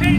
Hey!